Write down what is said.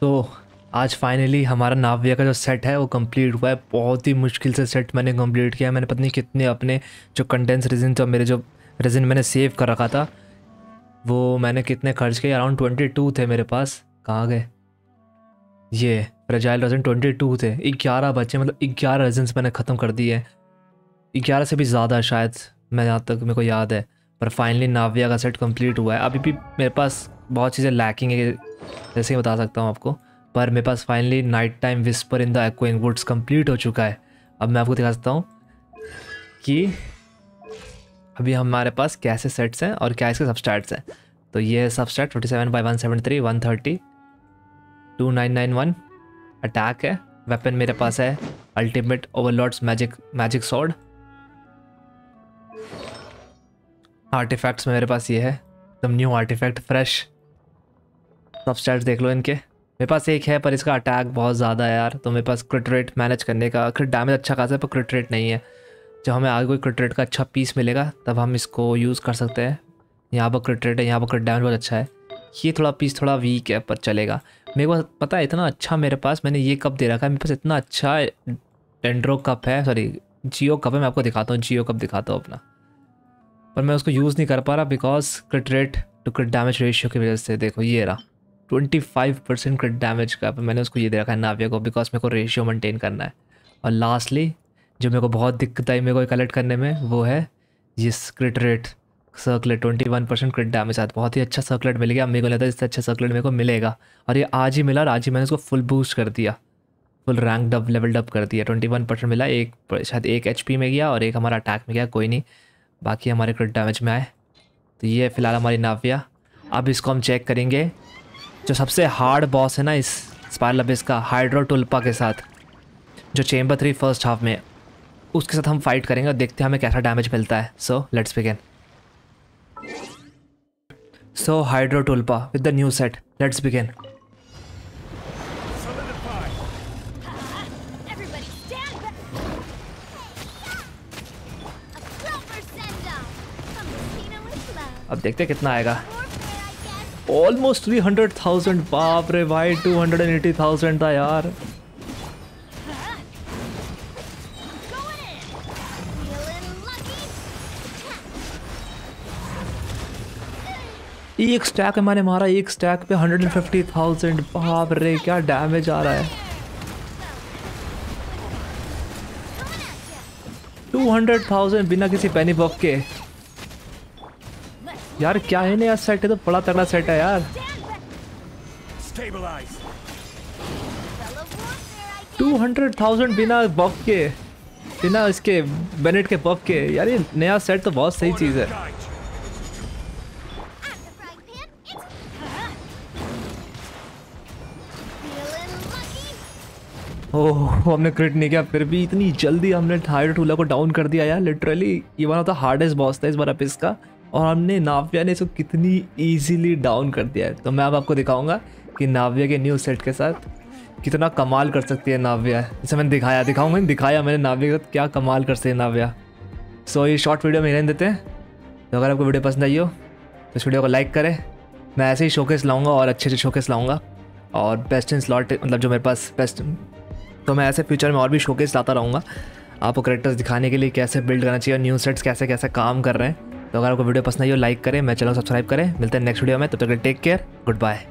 तो आज फाइनली हमारा नाविया का जो सेट है, वो कंप्लीट हुआ है। बहुत ही मुश्किल से सेट मैंने कंप्लीट किया। मैंने पता नहीं कितने अपने जो कंटेंस रेजिन थे मेरे जो रेजिन मैंने सेव कर रखा था, वो मैंने कितने खर्च किए? अराउंड ट्वेंटी टू थे मेरे पास। कहाँ गए? ये फ्रेजाइल रेजन ट्वेंटी टू थे। ग्यारह बच्चे मतलब ग्यारह रेजन्स मैंने ख़त्म कर दिए। ग्यारह से भी ज़्यादा शायद, मैं यहाँ तक, मेरे को याद है। पर फाइनली नाविया का सेट कंप्लीट हुआ है। अभी भी मेरे पास बहुत चीज़ें लैकिंग है, जैसे ही बता सकता हूँ आपको। पर मेरे पास finally night time whisper in the echoing woods complete हो चुका है। अब मैं आपको दिखा सकता हूँ कि अभी हमारे पास कैसे सेट्स हैं और क्या इसके सबस्टैट्स हैं। तो ये है substat forty seven by one seven three one thirty two nine nine one attack है वेपन मेरे पास है ultimate overlords magic magic sword artifacts मेरे पास ये है एकदम new artifact fresh substats देख लो इनके। मेरे पास एक है, पर इसका अटैक बहुत ज़्यादा है यार। तो मेरे पास क्रिट रेट मैनेज करने का क्रिट डैमेज अच्छा खासा है पर क्रिट रेट नहीं है। जब हमें आगे कोई क्रिट रेट का अच्छा पीस मिलेगा, तब हम इसको यूज़ कर सकते हैं। यहाँ पर क्रिट रेट है, यहाँ पर क्रिट डैमेज बहुत अच्छा है। ये थोड़ा पीस थोड़ा वीक है, पर चलेगा। मेरे को पता है, इतना अच्छा मेरे पास, मैंने ये कप दे रखा है। मेरे पास इतना अच्छा डेंड्रो कप है सॉरी जियो कप है, मैं आपको दिखाता हूँ जियो कप दिखाता हूँ अपना। पर मैं उसको यूज़ नहीं कर पा रहा because crit rate to crit damage ratio की वजह से, देखो, ये रहा। Twenty five percent crit damage का मैंने उसको ये दे रखा है नाविया को बिकॉज़ मेरे को रेशियो मेंटेन करना है। और लास्टली जो मेरे को बहुत दिक्कत आई मेरे को कलेक्ट करने में, वो है ये crit rate circlet twenty one percent crit damage आता बहुत ही अच्छा सर्कलेट मिल गया। मेरे को लगता है इससे अच्छा सर्कलेट मेरे को मिलेगा। और ये आज ही मिला और आज ही मैंने उसको फुल बूस्ट कर दिया। फुल रैंक डब लेवल डब कर दिया। ट्वेंटी वन परसेंट मिला, एक शायद एक एच पी में गया और एक हमारा अटैक में गया, कोई नहीं। बाकी हमारे क्रिट डैमेज में आए। तो ये फ़िलहाल हमारी नाविया अब इसको हम चेक करेंगे। जो सबसे हार्ड बॉस है ना इस स्पायर लबिस का हाइड्रो टुल्पा के साथ जो चेम्बर थ्री फ़र्स्ट हाफ़ में उसके साथ हम फाइट करेंगे और देखते हैं हमें कैसा डैमेज मिलता है। So let's begin so hydro tulpa with the new set let's begin अब देखते हैं कितना आएगा। ऑलमोस्ट थ्री हंड्रेड थाउज़ेंड बाप रे भाई two hundred and eighty thousand था यार एक स्टैक मैंने मारा, एक स्टैक पे हंड्रेड एंड फिफ्टी थाउज़ेंड बाप रे क्या डैमेज आ रहा है? टू हंड्रेड थाउज़ेंड बिना किसी पैनी बफ के। यार क्या है नया सेट है तो बड़ा तगड़ा सेट है यार। टू हंड्रेड थाउज़ेंड बिना बफ के बिना इसके बेनेट के बफ के। यार ये नया सेट तो बहुत सही चीज़ है। ओह हमने क्रिट नहीं किया फिर भी इतनी जल्दी हमने हाइड्रो टूला को डाउन कर दिया यार लिटरली ये one of the hardest boss था इस बार अब इसका। और हमने नाव्या ने इसको कितनी ईजीली डाउन कर दिया है। तो मैं अब आपको दिखाऊँगा कि नाव्या के न्यू सेट के साथ कितना कमाल कर सकती है नाव्या। जैसे मैंने दिखाया, दिखाऊँगा दिखाया मैंने नाव्या साथ क्या कमाल कर सकती है नाव्या। सो ये शॉर्ट वीडियो में रहने देते हैं। तो अगर आपको वीडियो पसंद आई हो तो इस वीडियो को लाइक करें। मैं ऐसे ही शोकेस लाऊँगा और अच्छे अच्छे शोकेस लाऊँगा। और बेस्ट इन स्लॉट मतलब जो मेरे पास बेस्ट तो मैं ऐसे फ्यूचर में और भी शोकेस लाता रहूँगा। आपको करेक्टर्स दिखाने के लिए कैसे बिल्ड करना चाहिए और न्यू सेट्स कैसे कैसे काम कर रहे हैं। तो अगर आपको वीडियो पसंद आई हो लाइक करें मैं चैनल सब्सक्राइब करें। मिलते हैं नेक्स्ट वीडियो में तो तक टेक केयर गुड बाय